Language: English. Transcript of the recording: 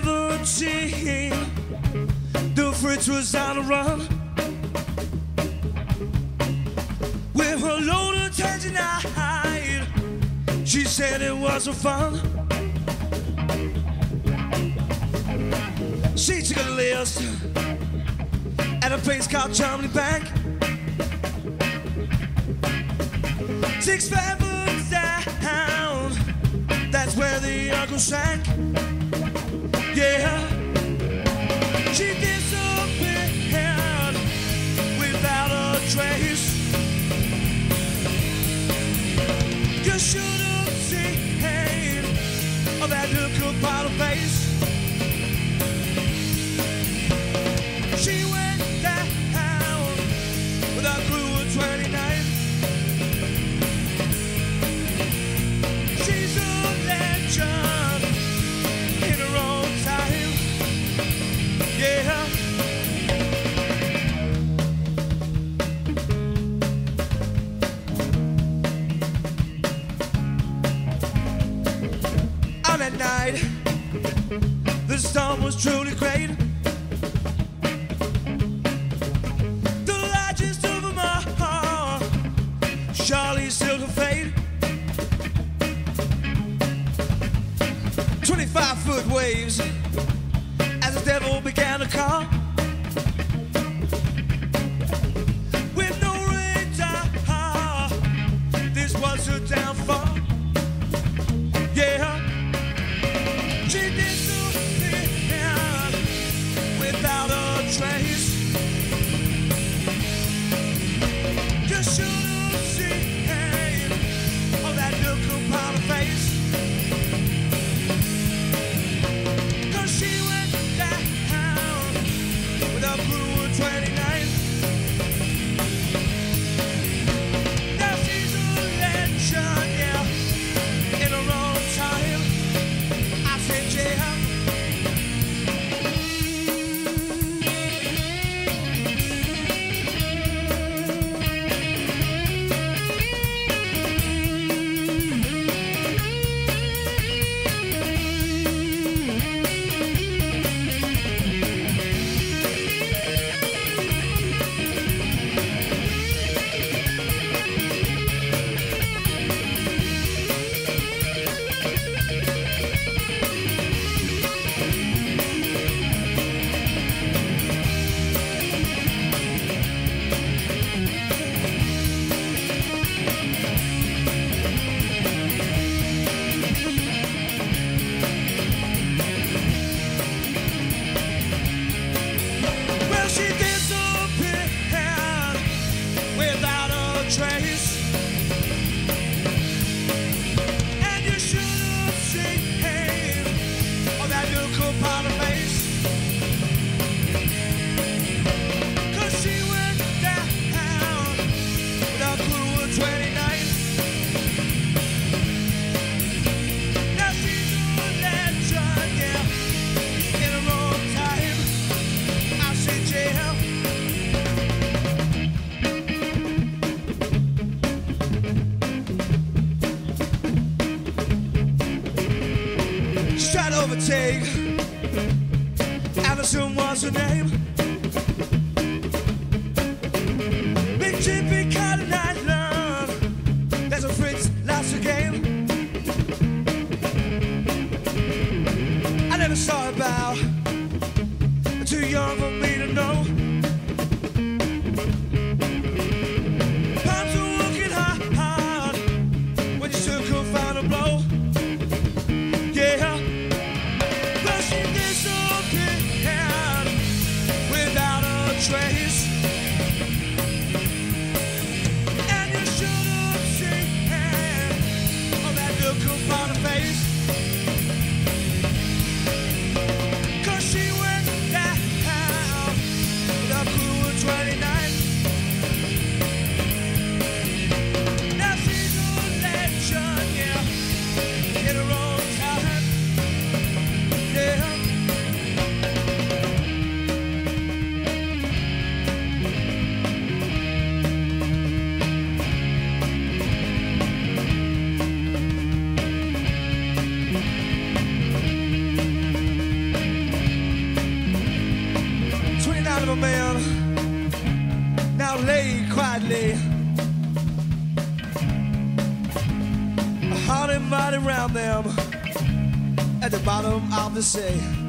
never changed. The fridge was out of run. With her load of tonight, she said it wasn't fun. She took a list at a place called Germany Bank. Six families down, that's where the uncle sank. should. storm was truly great. The largest of my heart, surely silver fade. 25 foot waves. overtake. Allison was her name. where man. Now lay quietly. A heart and mighty round them at the bottom of the sea.